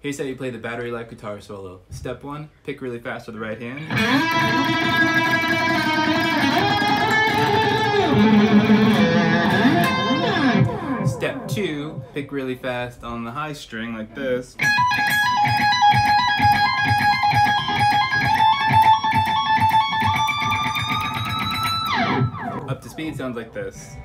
Here's how you play the battery life guitar solo. Step one, pick really fast with the right hand. Step two, pick really fast on the high string like this. Up to speed sounds like this.